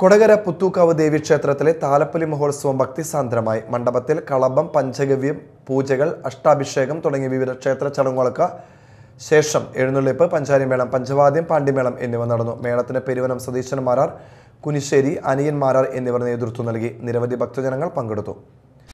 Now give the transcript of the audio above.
കൊടകര പുത്തൂക്കാവ് ദേവീക്ഷേത്രത്തിലെ താലപ്പൊലി മഹോത്സവം ഭക്തിസാന്ദ്രമായി. മണ്ഡപത്തിൽ കളഭം പഞ്ചഗവ്യം പൂജകൾ അഷ്ടാഭിഷേകം തുടങ്ങിയ വിവിധ ക്ഷേത്ര ചടങ്ങുകൾക്ക് ശേഷം എഴുന്നള്ളിപ്പ് പഞ്ചാരിമേളം പഞ്ചവാദ്യം പാണ്ഡിമേളം എന്നിവ നടന്നു. മേളത്തിന് പെരുവനം സതീശൻ മാരാർ കുനിശ്ശേരി അനിയൻ മാരാർ എന്നിവർ നേതൃത്വം നൽകി. നിരവധി ഭക്തജനങ്ങൾ പങ്കെടുത്തു.